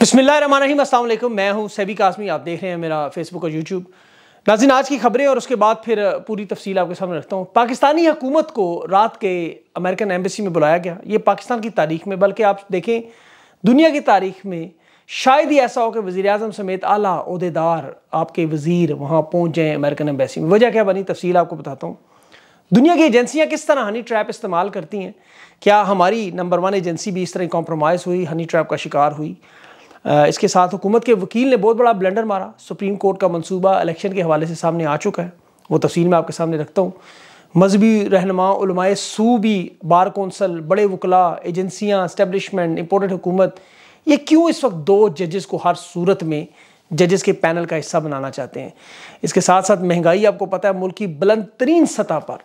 अल्लाम मैं हूँ सैबी कासमी, आप देख रहे हैं मेरा फेसबुक और यूट्यूब नाजिन आज की खबरें और उसके बाद फिर पूरी तफसील आपके सामने रखता हूँ। पाकिस्तानी हुकूमत को रात के अमेरिकन एम्बेसी में बुलाया गया। ये पाकिस्तान की तारीख में, बल्कि आप देखें, दुनिया की तारीख में शायद ही ऐसा हो कि वज़ी अजम समेत आला अहदेदार आपके वज़ीर वहाँ पहुँच जाएँ अमेरिकन एम्बेसी में। वजह क्या बनी, तफसील आपको बताता हूँ। दुनिया की एजेंसियाँ किस तरह हनी ट्रैप इस्तेमाल करती हैं? क्या हमारी नंबर वन एजेंसी भी इस तरह कॉम्प्रोमाइज़ हुई, हनी ट्रैप का शिकार हुई? इसके साथ हुकूमत के वकील ने बहुत बड़ा ब्लेंडर मारा। सुप्रीम कोर्ट का मनसूबा इलेक्शन के हवाले से सामने आ चुका है। वो तफसील मैं आपके सामने रखता हूँ। मजहबी रहनमा सू भी बार कौंसल, बड़े वकला, एजेंसियाँ इस्टेबलिशमेंट इम्पोर्टेड हुकूमत, ये क्यों इस वक्त दो जजेस को हर सूरत में जजेस के पैनल का हिस्सा बनाना चाहते हैं? इसके साथ साथ महँगाई, आपको पता है, मुल्क की बुलंद तरीन सतह पर।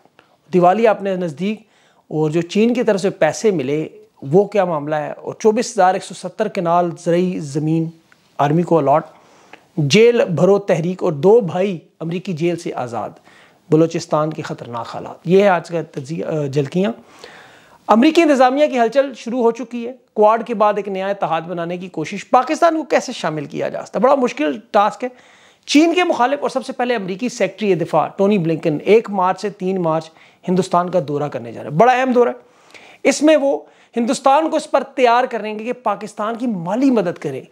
दिवाली अपने नज़दीक और जो चीन की तरफ़ से पैसे मिले वो क्या मामला है? और चौबीस हज़ार एक सौ सत्तर कनाल ज़रिए ज़मीन आर्मी को अलाट। जेल भरो तहरीक और दो भाई अमरीकी जेल से आज़ाद। बलोचिस्तान के ख़तरनाक हालात। ये है आज का झलकियाँ। अमरीकी इंतज़ामिया की हलचल शुरू हो चुकी है। क्वाड के बाद एक नया इतिहाद बनाने की कोशिश। पाकिस्तान को कैसे शामिल किया जा सकता बड़ा मुश्किल टास्क है। चीन के मुखालिफ और सबसे पहले अमरीकी सेक्रटरी दिफा, टोनी ब्लिंकन, एक मार्च से तीन मार्च हिंदुस्तान का दौरा करने जा रहे हैं। बड़ा अहम दौरा है। इसमें वो हिंदुस्तान को इस पर तैयार करेंगे कि पाकिस्तान की माली मदद करे।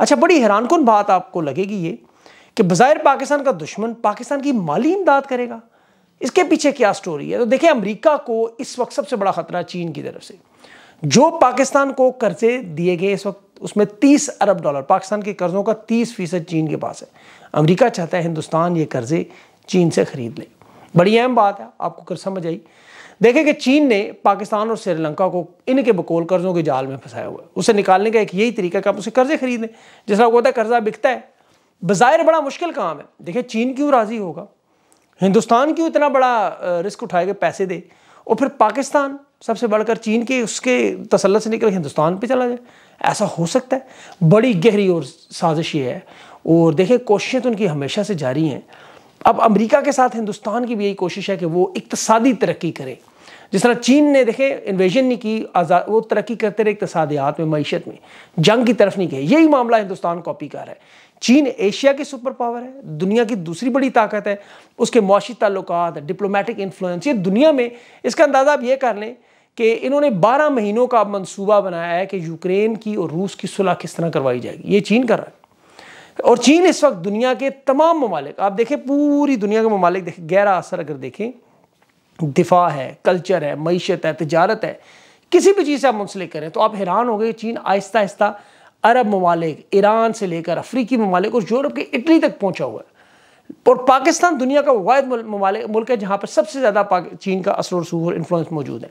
अच्छा बड़ी हैरान कन बात आपको लगेगी ये कि बाज़ाहिर पाकिस्तान का दुश्मन पाकिस्तान की माली इमदाद करेगा। इसके पीछे क्या स्टोरी है? तो देखिए, अमेरिका को इस वक्त सबसे बड़ा खतरा चीन की तरफ़ से। जो पाकिस्तान को कर्जे दिए गए इस वक्त, उसमें 30 अरब डॉलर, पाकिस्तान के कर्जों का 30 फ़ीसद चीन के पास है। अमेरिका चाहता है हिंदुस्तान ये कर्जे चीन से खरीद ले। बड़ी अहम बात है, आपको समझ आई। देखें कि चीन ने पाकिस्तान और श्रीलंका को इनके बकोल कर्जों के जाल में फंसाया हुआ है। उसे निकालने का एक यही तरीका कि आप उसे कर्जे खरीदें जिस तरह होता है कर्जा बिकता है। बाज़ाहिर बड़ा मुश्किल काम है। देखिए, चीन क्यों राज़ी होगा? हिंदुस्तान क्यों इतना बड़ा रिस्क उठाएगा पैसे दे? और फिर पाकिस्तान, सबसे बढ़कर चीन के उसके तसलत से निकल, हिंदुस्तान पे चला जाए। ऐसा हो सकता है। बड़ी गहरी और साजिश ये है। और देखिए, कोशिशें तो उनकी हमेशा से जारी हैं। अब अमेरिका के साथ हिंदुस्तान की भी यही कोशिश है कि वो इकतसादी तरक्की करे। जिस तरह चीन ने, देखे इन्वेजन नहीं की, आज़ाद, वो तरक्की करते रहे इकतसादियात में, मीशत में। जंग की तरफ़ नहीं गए। यही मामला हिंदुस्तान कॉपी कर है। चीन एशिया की सुपर पावर है, दुनिया की दूसरी बड़ी ताकत है, उसके मुशी ताल्लुक डिप्लोमेटिक इन्फ्लुएंस ये दुनिया में, इसका अंदाज़ा आप ये कर लें कि इन्होंने 12 महीनों का मंसूबा बनाया है कि यूक्रेन की और रूस की सुलह किस तरह करवाई जाएगी। ये चीन कर रहा है। और चीन इस वक्त दुनिया के तमाम ममालिक, आप देखें पूरी दुनिया के ममालिक, देखें, गहरा असर अगर देखें दिफा है, कल्चर है, मीशत है, तजारत है, किसी भी चीज़ से आप मुंसलिक करें तो आप हैरान हो गए चीन आहिस्ता आहिस्ता अरब ममालिक, ईरान से लेकर अफ्रीकी ममालिक और यूरोप के इटली तक पहुँचा हुआ है। और पाकिस्तान दुनिया का वाद ममालिक, मुल्क है जहाँ पर सबसे ज़्यादा चीन का असर रसूख और इन्फ्लुएंस मौजूद है।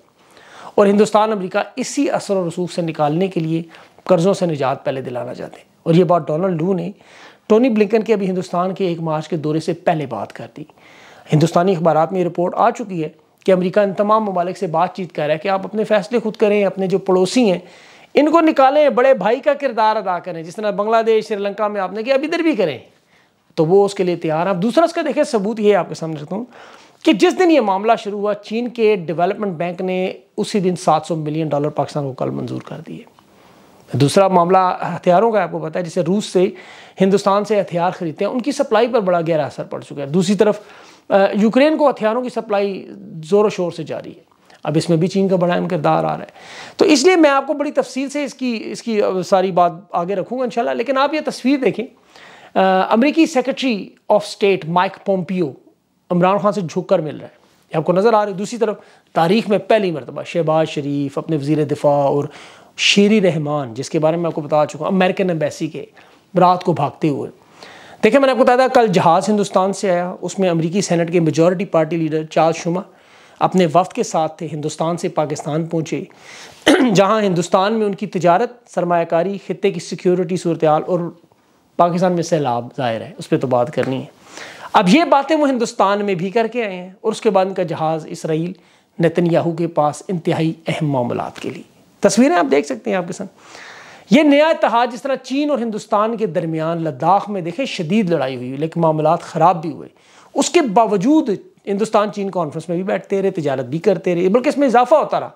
और हिंदुस्तान, अमरीका इसी असर रसूख से निकालने के लिए कर्ज़ों से निजात पहले दिलाना चाहते हैं। और ये बात डोनाल्ड लू ने, टोनी ब्लिंकन के अभी हिंदुस्तान के एक मार्च के दौरे से पहले बात कर दी। हिंदुस्तानी अखबार में रिपोर्ट आ चुकी है कि अमेरिका इन तमाम ममालिक से बातचीत कर रहा है कि आप अपने फैसले खुद करें, अपने जो पड़ोसी हैं, इनको निकालें, बड़े भाई का किरदार अदा करें। जिस तरह बांग्लादेश, श्रीलंका में आपने किया, अब इधर भी करें। तो वो उसके लिए तैयार हैं। दूसरा उसका देखें, सबूत ये आपके सामने रखता हूँ कि जिस दिन ये मामला शुरू हुआ, चीन के डेवलपमेंट बैंक ने उसी दिन 700 मिलियन डॉलर पाकिस्तान को कल मंजूर कर दिए। दूसरा मामला हथियारों का आपको पता है, जिसे रूस से हिंदुस्तान से हथियार खरीदते हैं, उनकी सप्लाई पर बड़ा गहरा असर पड़ चुका है। दूसरी तरफ़ यूक्रेन को हथियारों की सप्लाई ज़ोरों शोर से जारी है। अब इसमें भी चीन का बड़ा किरदार आ रहा है। तो इसलिए मैं आपको बड़ी तफसील से इसकी इसकी सारी बात आगे रखूँगा इंशाल्लाह, लेकिन आप ये तस्वीर देखें। अमरीकी secretary of state Mike Pompeo Imran Khan से झुक कर मिल रहा है। आपको नज़र आ रही है। दूसरी तरफ़, तारीख में पहली मरतबा, शहबाज शरीफ, अपने वज़ीर दिफा और शेरी रहमान, जिसके बारे में आपको बता चुका हूँ, अमेरिकन एम्बेसी के रात को भागते हुए। देखिए, मैंने आपको बताया था, कल जहाज़ हिंदुस्तान से आया। उसमें अमरीकी सेनेट के majority party leader Charles Schumer अपने वफ्त के साथ थे, हिंदुस्तान से पाकिस्तान पहुँचे। जहाँ हिंदुस्तान में उनकी तजारत सरमाकारी ख़त्े की सिक्योरिटी सूरत और पाकिस्तान में सैलाब ज़ाहिर है, उस पर तो बात करनी है। अब ये बातें वो हिंदुस्तान में भी करके आए हैं और उसके बाद उनका जहाज़ इसराइल नतन के पास इंतहाई अहम मामला के लिए। तस्वीरें आप देख सकते हैं आपके साथ। ये नया इतिहाद जिस तरह चीन और हिंदुस्तान के दरमियान लद्दाख में देखें, शदीद लड़ाई हुई, लेकिन मामला ख़राब भी हुए। उसके बावजूद हिंदुस्तान चीन कॉन्फ्रेंस में भी बैठते रहे, तजारत भी करते रहे, बल्कि इसमें इजाफा होता रहा।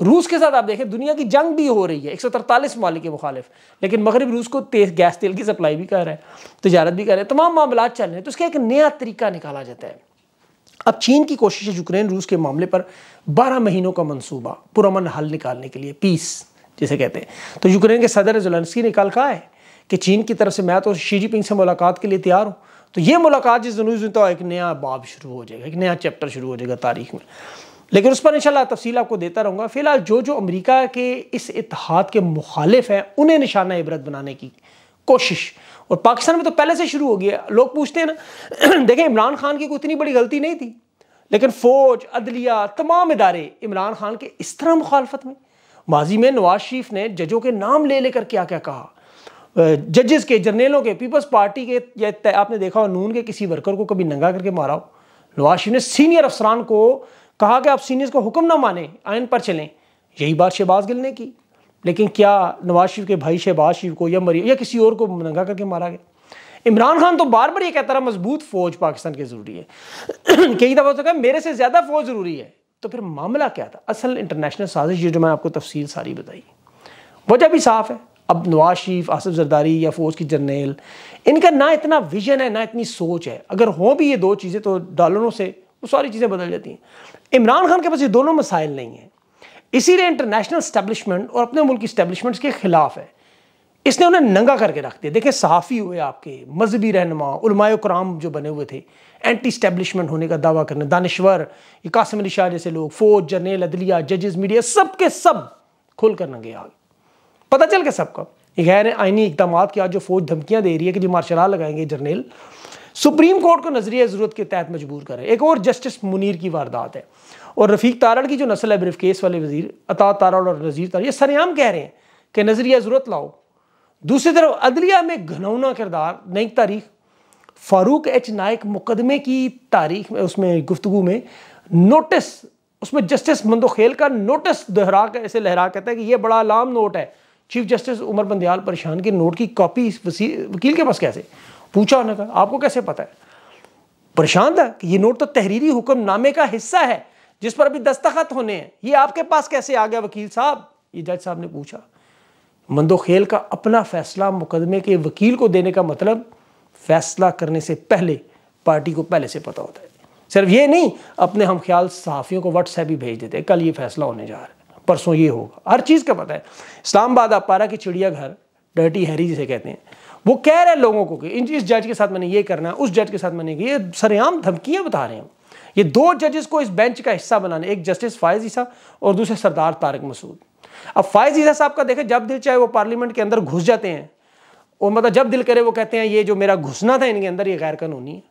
रूस के साथ आप देखें, दुनिया की जंग भी हो रही है, एक सौ तरतालीस मालिक के मुखालिफ, लेकिन मगरब रूस को तेज गैस तेल की सप्लाई भी कर रहे हैं, तजारत भी कर रहे हैं, तमाम मामला चल रहे हैं। तो उसका एक नया तरीका निकाला जाता है। अब चीन की कोशिश है यूक्रेन रूस के मामले पर बारह महीनों का मनसूबा पुरमन हल निकालने के लिए, पीस। जिसे कहते हैं। तो यूक्रेन के सदर जलंसकी ने कल कहा है कि चीन की तरफ़ से मैं तो शी जिनपिंग से मुलाकात के लिए तैयार हूँ। तो ये मुलाकात जिस दिन तो एक नया बाब शुरू हो जाएगा, एक नया चैप्टर शुरू हो जाएगा तारीख में। लेकिन उस पर इंशाल्लाह तफसील आपको देता रहूँगा। फ़िलहाल जो जो अमेरिका के इस इतिहाद के मुखालिफ हैं, उन्हें निशाना इबरत बनाने की कोशिश। और पाकिस्तान में तो पहले से शुरू हो गया लोग पूछते हैं ना, देखें, इमरान खान की कोई इतनी बड़ी गलती नहीं थी। लेकिन फ़ौज, अदलिया, तमाम इदारे इमरान खान के इस तरह मुखालफत में। माजी में नवाज़ शरीफ ने जजों के नाम ले लेकर क्या क्या कहा? जजेस के, जर्नेलों के, पीपल्स पार्टी के, या आपने देखा हो, नून के किसी वर्कर को कभी नंगा करके मारा हो? नवाज़ शरीफ ने सीनियर अफसरान को कहा कि आप सीनियर्स को हुक्म ना माने, आयन पर चलें। यही बात शहबाज गिल ने की। लेकिन क्या नवाज़ शरीफ के भाई शहबाज शरीफ को या मरी या किसी और को नंगा करके मारा गया? इमरान खान तो बार बार ये कहता रहा, मज़बूत फौज पाकिस्तान की ज़रूरी है। कई दफ़ा तो कहा, मेरे से ज़्यादा फौज ज़रूरी है। तो फिर मामला क्या था? असल इंटरनेशनल साजिश जो मैं आपको तफसील सारी बताई। वजह भी साफ़ है। अब नवाज़ शरीफ, आसफ जरदारी या फौज की जर्नेल इनका ना इतना विजन है, ना इतनी सोच है। अगर हो भी ये दो चीज़ें तो डॉलरों से वो सारी चीज़ें बदल जाती हैं। इमरान खान के पास ये दोनों मसाइल नहीं हैं। इसीलिए इंटरनेशनल स्टैब्लिशमेंट और अपने मुल्क की स्टैब्लिशमेंट्स के खिलाफ है। इसने उन्हें नंगा करके रख दिया। देखें सहाफ़ी हुए आपके, मजहबी रहनमा कराम जो बने हुए थे एंटी स्टैब्लिशमेंट होने का दावा करने, दानश्वर कासिम अली शाह जैसे लोग, फौज जर्नेल अदलिया जजेस मीडिया सब के सब खुल कर नंगे आगे पता चल गया सबका। गैर आइनी इकदाम की आज जो फौज धमकियाँ दे रही है कि जी मार्शल लगाएँगे जर्नेल सुप्रीम कोर्ट को नज़रिया ज़रूरत के तहत मजबूर करें। एक और जस्टिस मुनीर की वारदात है। और रफ़ीक तारड़ की जो नस्ल है ब्रिफ केस वाले वज़ीर, अता तारड़ और नज़ीर तारड़, ये सरेआम कह रहे हैं कि नज़रिया ज़रूरत लाओ। दूसरी तरफ़, अदलिया में घनौना किरदार, नई तारीख। फारूक एच नायक मुकदमे की तारीख में, उसमें गुफ्तु में। नोटिस, उसमें जस्टिस मंदोखेल का नोटिस दोहरा कर ऐसे लहरा कहता है कि यह बड़ा अलाम नोट है। चीफ जस्टिस उमर बंदयाल परेशान के नोट की कॉपी वकील के पास कैसे? पूछा उन्होंने कहा, आपको कैसे पता है? परेशान था कि ये नोट तो तहरीरी हुक्मनामे का हिस्सा है, जिस पर अभी दस्तखत होने हैं। ये आपके पास कैसे आ गया वकील साहब? ये जज साहब ने पूछा। मंदो खेल का अपना फैसला मुकदमे के वकील को देने का मतलब फैसला करने से पहले, पार्टी को पहले से पता होता है। सिर्फ़ ये नहीं, अपने हम ख्याल सहाफ़ियों को व्हाट्सएप भी भेज देते हैं, कल ये फैसला होने जा रहा है, परसों ये होगा। हर चीज़ का पता है। इस्लामाबाद, अपारा की चिड़ियाघर डर्टी हैरी जिसे कहते हैं, वो कह रहे हैं लोगों को कि इस जज के साथ मैंने ये करना है, उस जज के साथ मैंने ये सरेआम धमकियाँ बता रहे हैं ये दो जजेस को इस बेंच का हिस्सा बनाने, एक जस्टिस फायज ईसा और दूसरे सरदार तारक मसूद। अब फायज ईसा साहब का देखें, जब दिल चाहे वो पार्लियामेंट के अंदर घुस जाते हैं, और मतलब जब दिल करे वो कहते हैं, ये जो मेरा घुसना था इनके अंदर, ये गैर कानूनी है।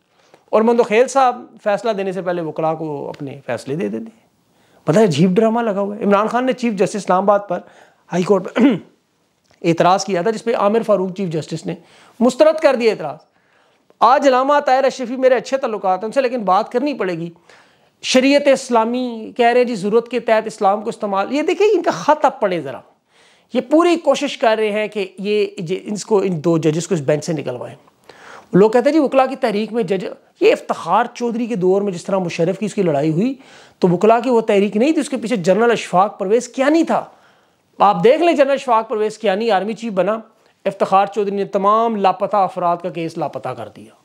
और मंदो खेल साहब फैसला देने से पहले वकला को अपने फैसले दे देते पता है अजीब ड्रामा लगा हुआ है। इमरान खान ने चीफ जस्टिस इस्लामाबाद पर हाई कोर्ट पर एतराज़ किया था, जिसपे आमिर फारूक चीफ जस्टिस ने मुस्तरद कर दिया एतराज़। आज अलामा तायर अशरफी मेरे अच्छे तल्लुक हैं उनसे, लेकिन बात करनी पड़ेगी। शरीयत इस्लामी कह रहे हैं जी, ज़रूरत के तहत इस्लाम को इस्तेमाल। ये देखिए, इनका ख़त आप पढ़े ज़रा। ये पूरी कोशिश कर रहे हैं कि ये इसको, इन दो जजेस को इस बेंच से निकलवाएँ। लोग कहते हैं जी, वकला की तहरीक में जज, ये इफ्तार चौधरी के दौर में जिस तरह मुशरफ की उसकी लड़ाई हुई तो वकला की वो तहरीक नहीं थी, उसके पीछे जनरल अशफाक परवेज़ क्या नहीं था। आप देख लें, जनरल अशफाक परवेज़ क्या नहीं आर्मी चीफ बना, इफ्तार चौधरी ने तमाम लापता अफराद का केस लापता कर दिया।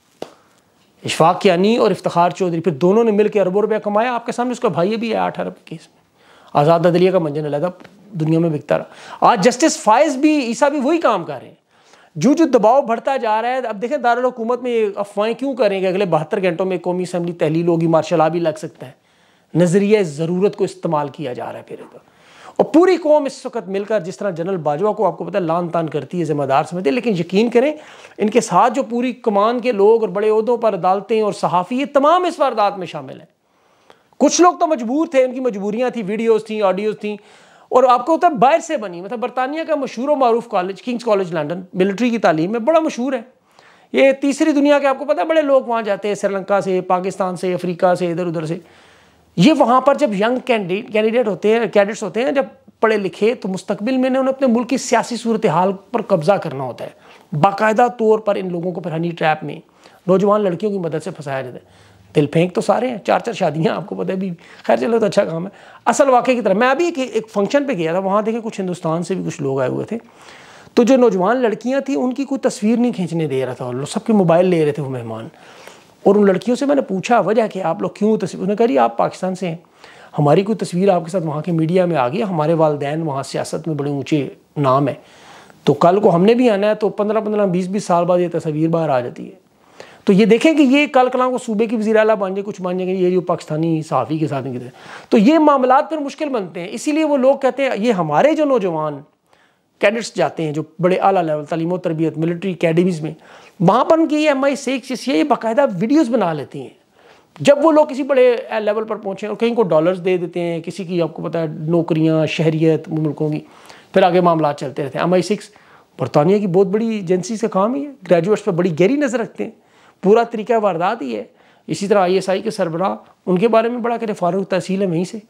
इशफाक कियानी और इफ्तार चौधरी, फिर दोनों ने मिलकर अरबों रुपया कमाया आपके सामने। उसका भाई भी है आठ अरब केस में आज़ाद अदलिया का मंजन अलग दुनिया में बिकता रहा। आज जस्टिस फायज भी ईसा भी वही काम कर रहे हैं। जो जो दबाव बढ़ता जा रहा है, अब देखें दारकूमत में अफवाहें क्यों करेंगे अगले बहत्तर घंटों में कौमी असम्बली तहलील होगी, मार्शल भी लग सकता है। नज़रिया ज़रूरत को इस्तेमाल किया जा रहा है फिर और पूरी कौम इस वक्त मिलकर जिस तरह जनरल बाजवा को आपको पता है लान तान करती है, जिम्मेदार समझते हैं, लेकिन यकीन करें, इनके साथ जो पूरी कमान के लोग और बड़े अहदों पर अदालतें और सहाफ़ी, ये तमाम इस वारदात में शामिल हैं। कुछ लोग तो मजबूर थे, उनकी मजबूरियाँ थी वीडियोज़ थी ऑडियोज़ थी, और आपको होता है बाहर से बनी मतलब बरतानिया का मशहूर मरूफ college, Kings College London military की तालीम में बड़ा मशहूर है। ये तीसरी दुनिया के आपको पता है, बड़े लोग वहाँ जाते हैं, श्रीलंका से, पाकिस्तान से, अफ्रीका से इधर उधर से। ये वहाँ पर जब यंग कैंडिडेट होते हैं कैडेट्स होते हैं जब पढ़े लिखे तो मुस्तबिल में उन्हें अपने मुल्क की सियासी सूरत हाल पर कब्जा करना होता है। बाकायदा तौर पर इन लोगों को फिर हनी ट्रैप में नौजवान लड़कियों की मदद से फंसाया जाता है। दिल फेंक तो सारे हैं चार चार शादियाँ आपको पता है भी खैर चलो तो अच्छा काम है। असल वाक़े की तरह मैं अभी एक, एक फ़ंक्शन पे गया था वहाँ देखे कुछ हिंदुस्तान से भी कुछ लोग आए हुए थे। तो जो नौजवान लड़कियाँ थी उनकी कोई तस्वीर नहीं खींचने दे रहा था और सबके मोबाइल ले रहे थे वो मेहमान। और उन लड़कियों से मैंने पूछा, वजह कि आप लोग क्यों तस्वीर उन्होंने कहा, जी, आप पाकिस्तान से हैं। हमारी कोई तस्वीर आपके साथ वहाँ के मीडिया में आ गई हमारे वालदेन वहाँ सियासत में बड़े ऊँचे नाम है। तो कल को हमने भी आना है तो पंद्रह पंद्रह बीस बीस साल बाद ये तस्वीर बाहर आ जाती है। तो ये देखें कि ये कल कला को सूबे की वजी अला बन जाए कुछ बन जाएँगे ये जो पाकिस्तानी सहाफ़ी के साथ तो ये मामला फिर मुश्किल बनते हैं। इसीलिए वो लोग कहते हैं, ये हमारे जो नौजवान कैडेट्स जाते हैं जो बड़े आला लेवल, तलीम, तरबियत, मिलिट्री अकेडमीज़ में, वहाँ पर उनकी एम आई सेक्स ये बाकायदा वीडियोज़ बना लेती हैं। जब वो लोग किसी बड़े लेवल पर पहुँचे और कहीं को डॉलर्स दे देते हैं, किसी की, आपको पता है, नौकरियाँ शहरीत मुल्कों की, फिर आगे मामला चलते रहते हैं। एम आई सिक्स बरतानिया की बहुत बड़ी एजेंसी का काम ही है। ग्रेजुएट्स पर बड़ी गहरी नज़र रखते हैं। पूरा तरीका वारदात ही है। इसी तरह आई एस आई के सरबराह, उनके बारे में बड़ा कहते फारूक तहसील है वहीं से।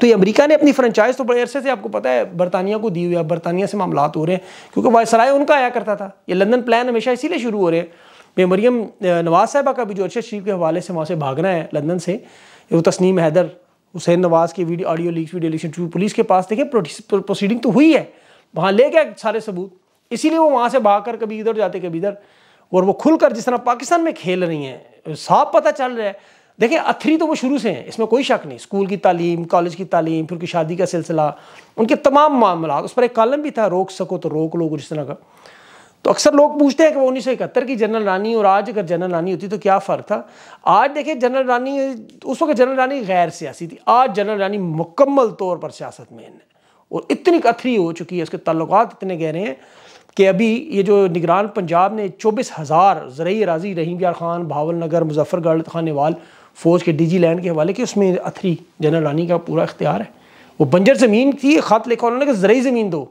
तो ये अमेरिका ने अपनी फ्रेंचाइज तो बड़े अरसे से आपको पता है, बरतानिया को दी हुई है बरतानिया से मामला हो रहे हैं, क्योंकि वायसराय उनका आया करता था। ये लंदन प्लान हमेशा इसीलिए शुरू हो रहे हैं। मरियम नवाज़ साहबा का भी जो अरशद शरीफ के हवाले से वहाँ से भागना है लंदन से, वो तस्नीम हैदर, हुसैन नवाज़ की video audio leaks video leaks police के पास देखें प्रोसीडिंग तो हुई है। वहाँ ले गए सारे सबूत। इसीलिए वो वहाँ से भाग कर कभी इधर जाते, कभी इधर, और वो खुलकर जिस तरह पाकिस्तान में खेल रही हैं, साफ़ पता चल रहा है देखिए, अथरी तो वो शुरू से हैं, इसमें कोई शक नहीं। स्कूल की तालीम, कॉलेज की तालीम, फिर उनकी शादी का सिलसिला, उनके तमाम मामला, उस पर एक कॉलम भी था, रोक सको तो रोक लो जिस तरह का। तो अक्सर लोग पूछते हैं कि वो उन्नीस सौ इकहत्तर की जनरल रानी और आज अगर जनरल रानी होती तो क्या फ़र्क था? आज देखिए, जनरल रानी, उस वक्त जनरल रानी गैर सियासी थी। आज जनरल रानी मुकम्मल तौर पर सियासत में है। और इतनी कथरी हो चुकी है, उसके ताल्लुक इतने गहरे हैं कि अभी ये जो निगरान पंजाब ने चौबीस हज़ार ज़रई राज़ी, रहीम यार खान भावल नगर मुजफ्फरगढ़ खानेवाल फ़ौज के डीजी लैंड के हवाले के उसमें अथरी जनरल रानी का पूरा इख्तियार है। वो बंजर ज़मीन थी ख़त लिखा उन्होंने कहा, ज़रई ज़मीन दो।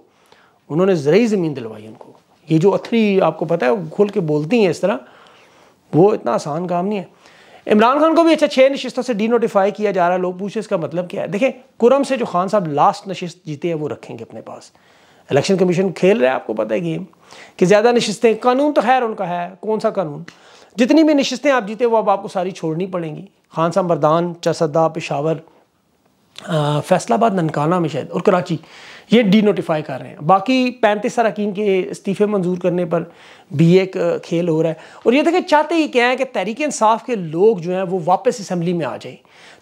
उन्होंने ज़रई ज़मीन दिलवाई उनको। ये जो अथरी आपको पता है, वो खुल के बोलती हैं इस तरह, वो इतना आसान काम नहीं है। इमरान खान को भी अच्छा छः नशस्तों से डी नोटिफाई किया जा रहा है, लोग पूछे इसका मतलब क्या है। देखें, कुरम से जो खान साहब लास्ट नशस्त जीते हैं, वो रखेंगे अपने पास। इलेक्शन कमीशन खेल रहा है, आपको पता है गेम, कि ज़्यादा नशस्तें, कानून तो खैर उनका है, कौन सा कानून? जितनी भी नशस्तें आप जीते, वो अब आपको सारी छोड़नी पड़ेंगी। खान साहब मरदान चरसदा पेशावर फैसलाबाद, ननकाना में शायद, और कराची, ये डी नोटिफाई कर रहे हैं। बाकी पैंतीस अरकान के इस्तीफ़े मंजूर करने पर भी एक खेल हो रहा है। और ये देखें चाहते ही क्या है कि तहरीक इंसाफ के लोग जो हैं, वो वापस असम्बली में आ जाएँ,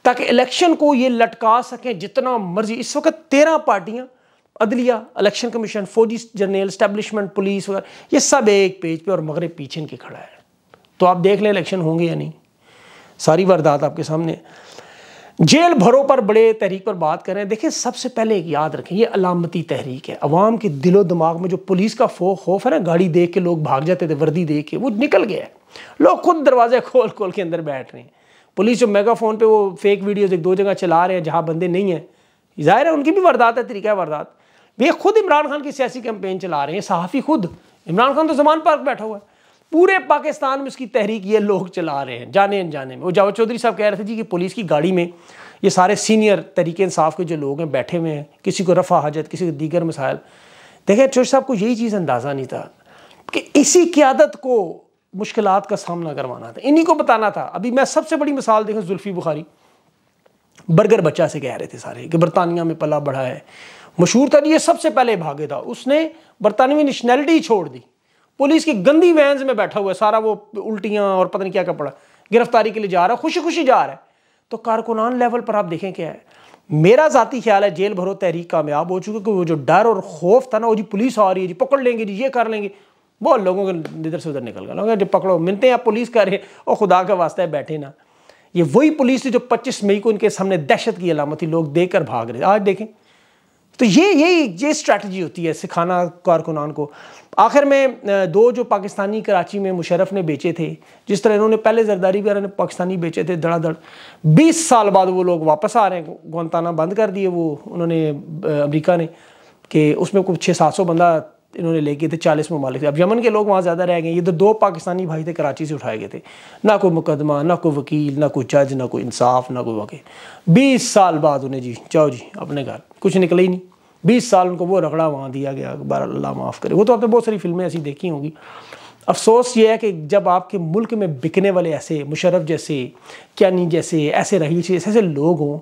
ताकि इलेक्शन को ये लटका सकें जितना मर्ज़ी। इस वक्त तेरह पार्टियाँ, अदलिया इलेक्शन कमीशन फौजी जनरल स्टैब्लिशमेंट पुलिस वगैरह, ये सब एक पेज पे और मगरब पीछे इनके खड़ा है। तो आप देख लें इलेक्शन होंगे या नहीं। सारी वारदात आपके सामने जेल भरों पर बड़े तहरीक पर बात कर देखिए, सबसे पहले एक याद रखें, ये अलामती तहरीक है। अवाम के दिलो दिमाग में जो पुलिस का फो, खौफ है ना, गाड़ी देख के लोग भाग जाते थे, वर्दी देख के, वो निकल गया है। लोग खुद दरवाजे खोल खोल के अंदर बैठ रहे हैं। पुलिस जो मेगाफोन पे वो फेक वीडियोज़ एक दो जगह चला रहे हैं, जहाँ बंदे नहीं हैं। ज़ाहिर है, उनकी भी वारदात है, तरीका है वारदात। वे खुद इमरान खान की सियासी कैंपेन चला रहे हैं, सहाफ़ी खुद। इमरान खान तो जमान पार्क बैठा हुआ है। पूरे पाकिस्तान में उसकी तहरीक ये लोग चला रहे हैं, जाने अनजाने में। वो जावेद चौधरी साहब कह रहे थे जी कि पुलिस की गाड़ी में ये सारे सीनियर तरीके इंसाफ के जो लोग हैं, बैठे हुए हैं, किसी को रफा हाजत, किसी को दीगर मसाइल। देखें चौधरी साहब को यही चीज़ अंदाज़ा नहीं था कि इसी क्यादत को मुश्किल का सामना करवाना था। इन्हीं को बताना था। अभी मैं सबसे बड़ी मिसाल देखें, जुल्फ़ी बुखारी। बर्गर बच्चा से कह रहे थे सारे कि बरतानिया में पला बढ़ा है। मशहूर था ये सबसे पहले भागे था। उसने बरतानवी नेशनैलिटी छोड़ दी। पुलिस की गंदी वैन में बैठा हुआ है, सारा वो उल्टियाँ और पता नहीं क्या क्या पड़ा गिरफ्तारी के लिए जा रहा है खुशी खुशी जा रहा है। तो कारकुनान लेवल पर आप देखें क्या है। मेरा ज़ाती ख्याल है, जेल भरो तहरीक कामयाब हो चुकी वो जो डर और खौफ था ना, वो जी पुलिस आ रही है जी, पकड़ लेंगे जी, ये कर लेंगे। बहुत लोगों के इधर से उधर निकल गए। जब पकड़ो, मिलते हैं, आप पुलिस कर रहे और खुदा का वास्ता है बैठे ना। ये वही पुलिस थी जो 25 मई को उनके सामने दहशत की अलामत थी, लोग देख कर भाग रहे। आज देखें तो ये यही ये स्ट्रैटेजी होती है सिखाना कारकुनान को। आखिर में दो जो पाकिस्तानी कराची में मुशरफ ने बेचे थे, जिस तरह इन्होंने पहले जरदारी वगैरह ने पाकिस्तानी बेचे थे, धड़ाधड़, बीस साल बाद वो लोग वापस आ रहे हैं गोनताना बंद कर दिए वो उन्होंने अमेरिका ने, कि उसमें कुछ छः, सात सौ बंदा इन्होंने लेके थे, चालीस ममालिक थे। अब यमन के लोग वहाँ ज़्यादा रह गए ये तो दो पाकिस्तानी भाई थे कराची से उठाए गए थे। ना कोई मुकदमा, ना कोई वकील, ना कोई जज, ना कोई इंसाफ, ना कोई वकील। बीस साल बाद उन्हें, जी, जाओ जी, अपने घर। कुछ निकले ही नहीं। बीस साल उनको वो रगड़ा वहाँ दिया गया, अकबर अल्लाह माफ़ करे। वो तो आपने बहुत सारी फ़िल्में ऐसी देखी होंगी। अफसोस ये है कि जब आपके मुल्क में बिकने वाले ऐसे मुशरफ जैसे, क्यानी जैसे, ऐसे रहीस ऐसे ऐसे लोग हों,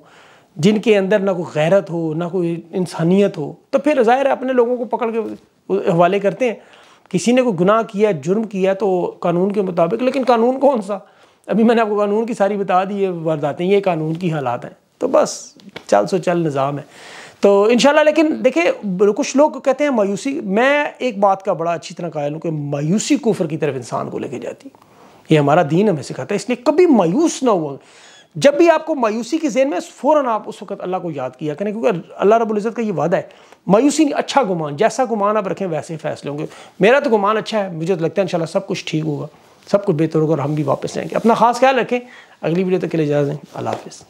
जिनके अंदर ना कोई गैरत हो, ना कोई इंसानियत हो तो फिर ज़ाहिर है अपने लोगों को पकड़ के हवाले करते हैं। किसी ने कोई गुनाह किया, जुर्म किया तो कानून के मुताबिक, लेकिन कानून कौन सा? अभी मैंने आपको कानून की सारी बता दी है वारदातें, ये कानून की हालात हैं। तो बस, चल सो चल, निज़ाम है। तो इन लेकिन देखिए कुछ लोग कहते हैं मायूसी। मैं एक बात का बड़ा अच्छी तरह कायल हूँ कि मायूसी कुफर की तरफ़ इंसान को लेके जाती। ये हमारा दीन हमें सिखाता है, इसलिए कभी मायूस ना हुआ। जब भी आपको मायूसी की जेन में फ़ौरन आप उस वक्त अल्लाह को याद किया करें, क्योंकि अल्लाह रब्बुल इज़्ज़त का ये वादा है, मायूसी नहीं अच्छा गुमान, जैसा गुमान आप रखें, वैसे ही फैसले होंगे। मेरा तो गुमान अच्छा है, मुझे तो लगता है इंशाल्लाह सब कुछ ठीक होगा, सब कुछ बेहतर होगा और हम भी वापस जाएँगे। अपना खास ख्याल रखें, अगली वीडियो तक के लिए इजाज़त अल्लाह हाफ़िज़।